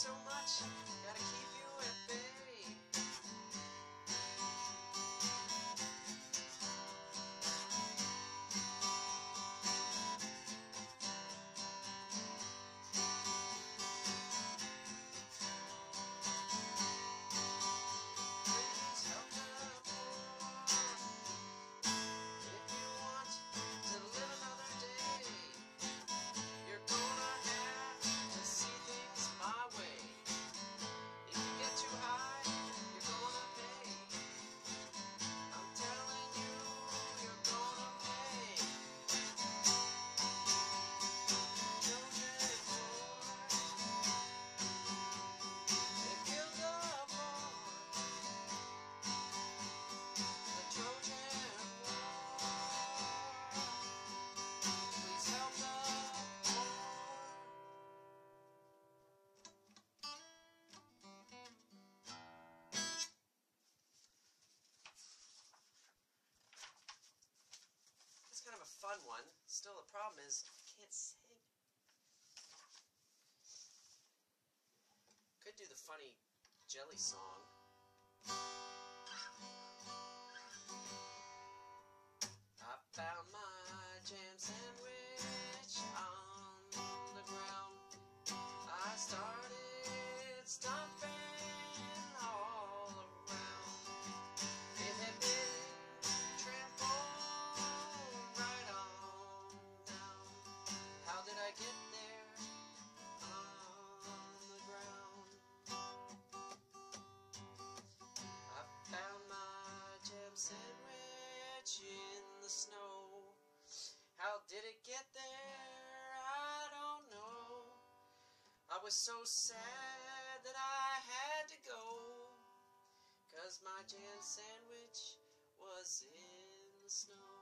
so much. Fun one. Still, the problem is I can't sing. Could do the funny jelly song. Was so sad that I had to go. Cause my jam sandwich was in the snow.